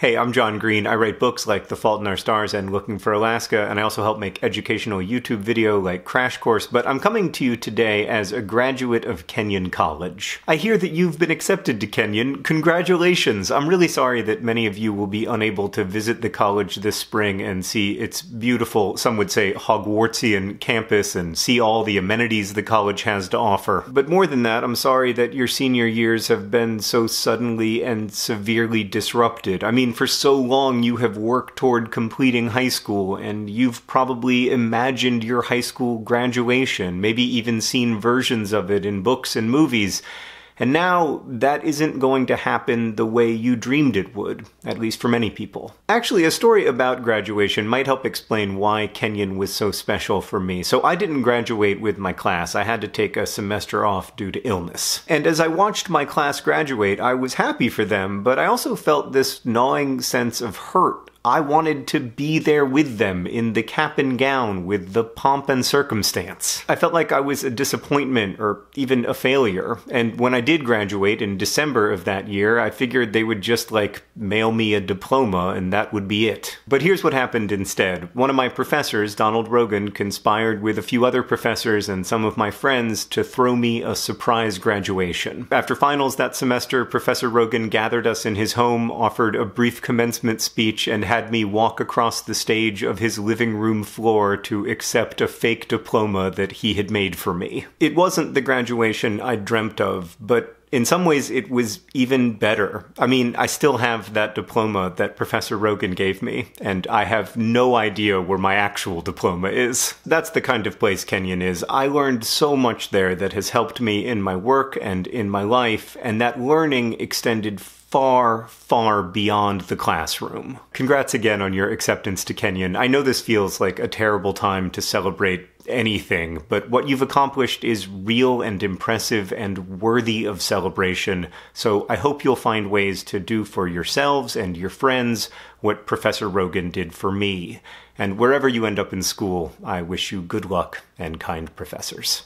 Hey, I'm John Green. I write books like The Fault in Our Stars and Looking for Alaska, and I also help make educational YouTube video like Crash Course, but I'm coming to you today as a graduate of Kenyon College. I hear that you've been accepted to Kenyon. Congratulations! I'm really sorry that many of you will be unable to visit the college this spring and see its beautiful, some would say Hogwartsian campus and see all the amenities the college has to offer. But more than that, I'm sorry that your senior years have been so suddenly and severely disrupted. I mean, mean, for so long you have worked toward completing high school, and you've probably imagined your high school graduation, maybe even seen versions of it in books and movies. And now that isn't going to happen the way you dreamed it would, at least for many people. Actually, a story about graduation might help explain why Kenyon was so special for me. So I didn't graduate with my class. I had to take a semester off due to illness. And as I watched my class graduate, I was happy for them, but I also felt this gnawing sense of hurt I wanted to be there with them in the cap and gown with the pomp and circumstance. I felt like I was a disappointment or even a failure. And when I did graduate in December of that year, I figured they would just like mail me a diploma and that would be it. But here's what happened instead. One of my professors, Donald Rogan, conspired with a few other professors and some of my friends to throw me a surprise graduation. After finals that semester, Professor Rogan gathered us in his home, offered a brief commencement speech, and had me walk across the stage of his living room floor to accept a fake diploma that he had made for me. It wasn't the graduation I'd dreamt of, but in some ways it was even better. I mean, I still have that diploma that Professor Rogan gave me, and I have no idea where my actual diploma is. That's the kind of place Kenyon is. I learned so much there that has helped me in my work and in my life, and that learning extended far, far beyond the classroom. Congrats again on your acceptance to Kenyon. I know this feels like a terrible time to celebrate anything, but what you've accomplished is real and impressive and worthy of celebration. So I hope you'll find ways to do for yourselves and your friends what Professor Rogan did for me. And wherever you end up in school, I wish you good luck and kind professors.